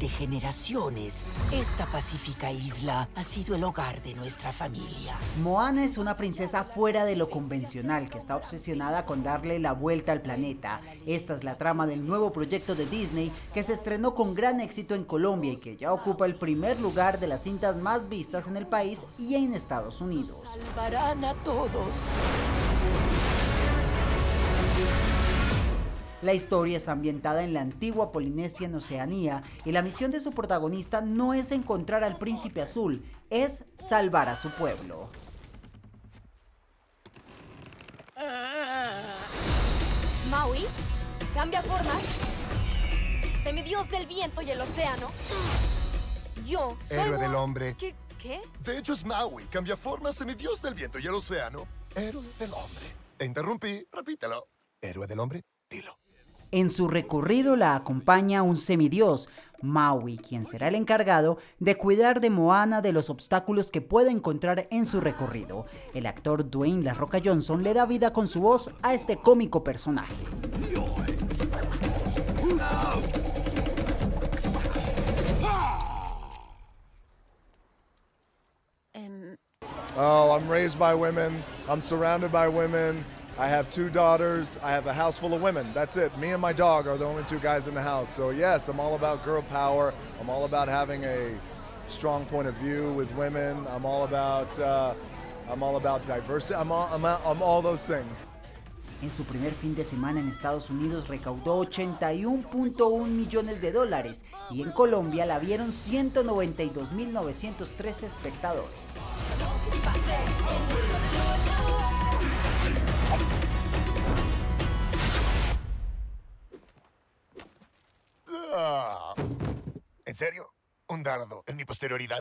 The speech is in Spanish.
Durante generaciones, esta pacífica isla ha sido el hogar de nuestra familia. Moana es una princesa fuera de lo convencional que está obsesionada con darle la vuelta al planeta. Esta es la trama del nuevo proyecto de Disney que se estrenó con gran éxito en Colombia y que ya ocupa el primer lugar de las cintas más vistas en el país y en Estados Unidos. Salvarán a todos. La historia es ambientada en la antigua Polinesia en Oceanía y la misión de su protagonista no es encontrar al príncipe azul, es salvar a su pueblo. Maui, cambia formas. Semidios del viento y el océano. Yo soy Héroe del hombre. ¿Qué? ¿Qué? De hecho es Maui, cambia forma, semidios del viento y el océano. Héroe del hombre. Te interrumpí, repítelo. Héroe del hombre, dilo. En su recorrido la acompaña un semidios, Maui, quien será el encargado de cuidar de Moana de los obstáculos que puede encontrar en su recorrido. El actor Dwayne La Roca Johnson le da vida con su voz a este cómico personaje. Oh, I'm raised by women. I'm surrounded by women. I have two daughters. I have a house full of women. That's it. Me and my dog are the only two guys in the house. So, yes, I'm all about girl power. I'm all about having a strong point of view with women. I'm all about uh, I'm all about diversity. I'm all, I'm, all- I'm all those things. En su primer fin de semana en Estados Unidos recaudó 81.1 millones de dólares y en Colombia la vieron 192.903 espectadores. ¿En serio? Un dardo en mi posterioridad.